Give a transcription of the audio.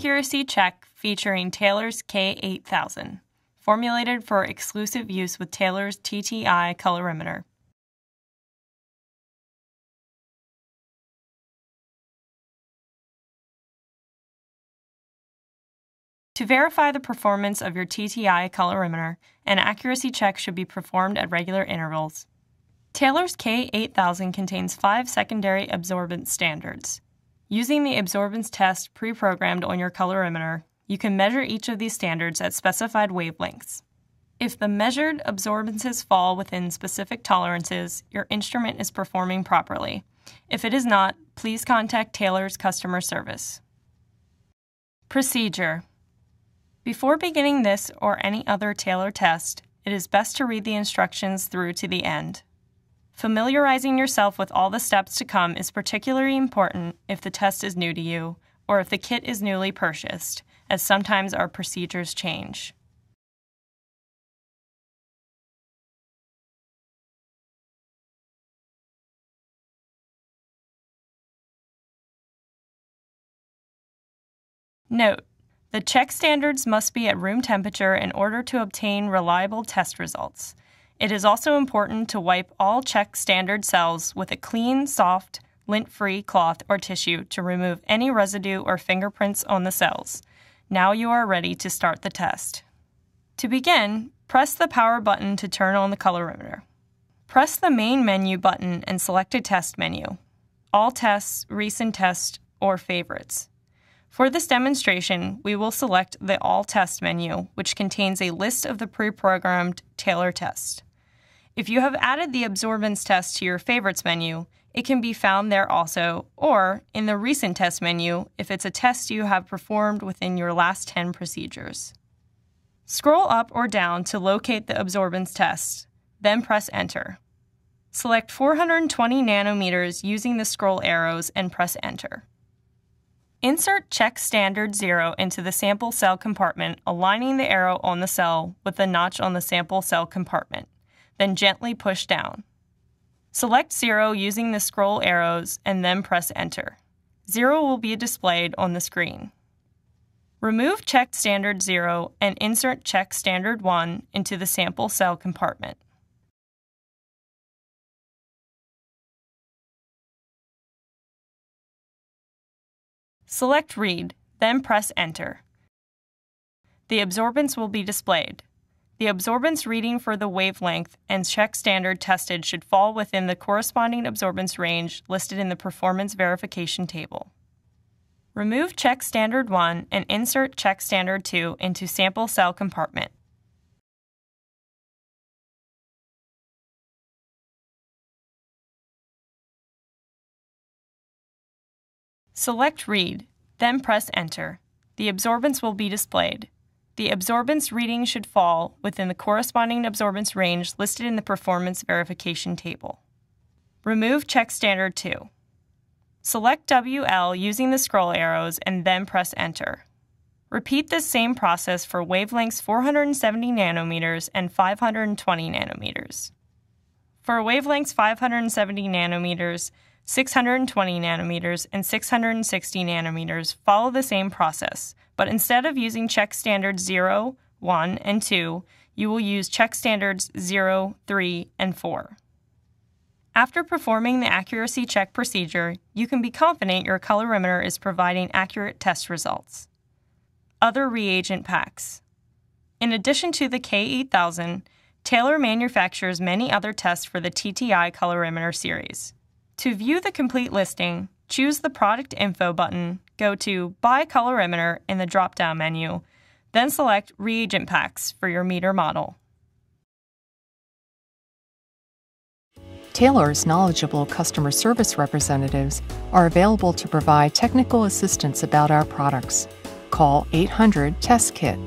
accuracy check featuring Taylor's K8000, formulated for exclusive use with Taylor's TTI colorimeter. To verify the performance of your TTI colorimeter, an accuracy check should be performed at regular intervals. Taylor's K8000 contains five secondary absorbance standards. Using the absorbance test pre programmed on your colorimeter, you can measure each of these standards at specified wavelengths. If the measured absorbances fall within specific tolerances, your instrument is performing properly. If it is not, please contact Taylor's customer service. Procedure Before beginning this or any other Taylor test, it is best to read the instructions through to the end. Familiarizing yourself with all the steps to come is particularly important if the test is new to you or if the kit is newly purchased, as sometimes our procedures change. Note: The check standards must be at room temperature in order to obtain reliable test results. It is also important to wipe all check standard cells with a clean, soft, lint free cloth or tissue to remove any residue or fingerprints on the cells. Now you are ready to start the test. To begin, press the power button to turn on the colorimeter. Press the main menu button and select a test menu. All tests, recent tests, or favorites. For this demonstration, we will select the All Test menu, which contains a list of the pre-programmed Taylor tests. If you have added the absorbance test to your favorites menu, it can be found there also, or in the recent test menu if it's a test you have performed within your last 10 procedures. Scroll up or down to locate the absorbance test, then press Enter. Select 420 nanometers using the scroll arrows and press Enter. Insert check standard 0 into the sample cell compartment, aligning the arrow on the cell with the notch on the sample cell compartment then gently push down. Select 0 using the scroll arrows and then press Enter. 0 will be displayed on the screen. Remove check standard 0 and insert check standard 1 into the sample cell compartment. Select Read, then press Enter. The absorbance will be displayed. The absorbance reading for the wavelength and check standard tested should fall within the corresponding absorbance range listed in the performance verification table. Remove check standard 1 and insert check standard 2 into sample cell compartment. Select Read, then press Enter. The absorbance will be displayed. The absorbance reading should fall within the corresponding absorbance range listed in the performance verification table. Remove check standard 2. Select WL using the scroll arrows and then press enter. Repeat this same process for wavelengths 470 nanometers and 520 nanometers. For wavelengths 570 nanometers, 620 nanometers, and 660 nanometers follow the same process, but instead of using check standards 0, 1, and 2, you will use check standards 0, 3, and 4. After performing the accuracy check procedure, you can be confident your colorimeter is providing accurate test results. Other reagent packs. In addition to the K8000, Taylor manufactures many other tests for the TTI colorimeter series. To view the complete listing, choose the Product Info button go to Buy Colorimeter in the drop down menu, then select Reagent Packs for your meter model. Taylor's knowledgeable customer service representatives are available to provide technical assistance about our products. Call 800 Test Kit